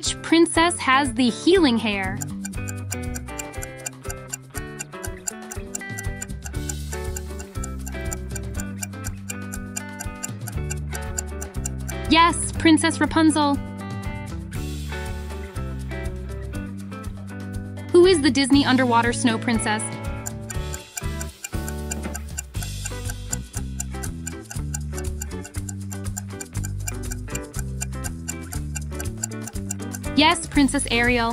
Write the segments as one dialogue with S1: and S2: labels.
S1: Which princess has the healing hair? Yes, Princess Rapunzel. Who is the Disney underwater snow princess? Yes, Princess Ariel.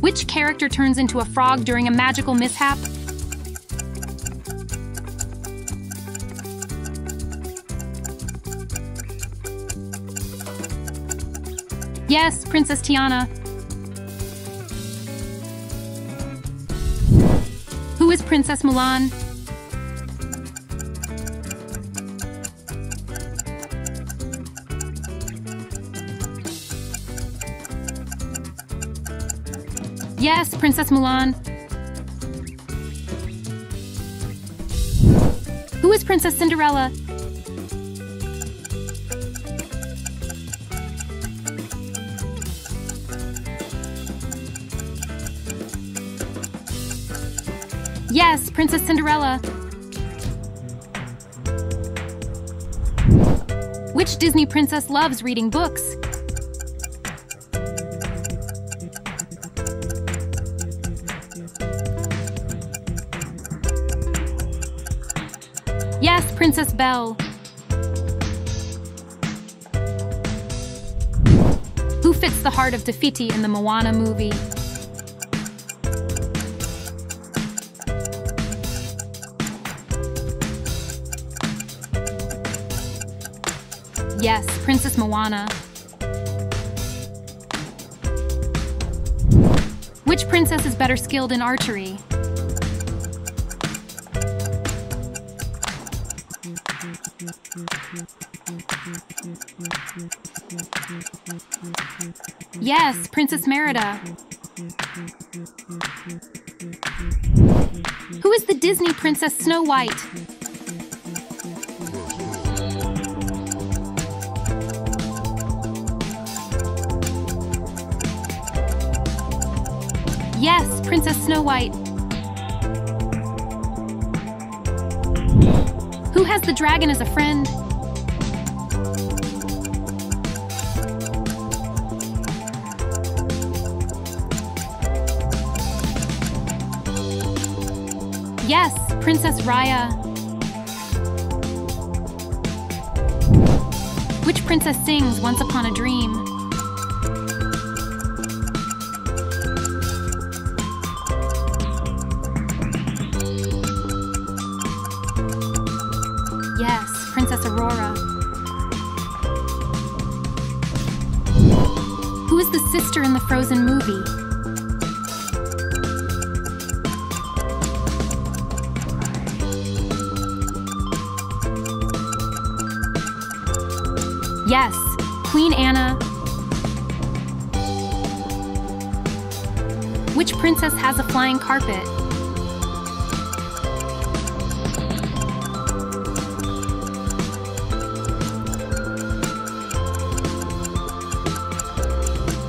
S1: Which character turns into a frog during a magical mishap? Yes, Princess Tiana. Who is Princess Mulan? Yes, Princess Mulan. Who is Princess Cinderella? Yes, Princess Cinderella. Which Disney princess loves reading books? Yes, Princess Belle. Who fits the heart of Te Fiti in the Moana movie? Yes, Princess Moana. Which princess is better skilled in archery? Yes, Princess Merida. Who is the Disney Princess Snow White? Yes, Princess Snow White. Who has the dragon as a friend? Yes, Princess Raya. Which princess sings Once Upon a Dream? Sister in the Frozen movie? Yes, Queen Anna. Which princess has a flying carpet?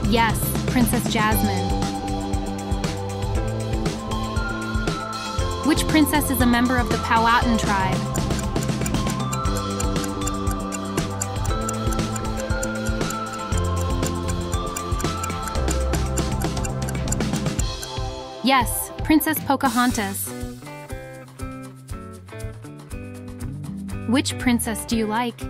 S1: Yes, Princess Jasmine. Which princess is a member of the Powhatan tribe? Yes, Princess Pocahontas. Which princess do you like?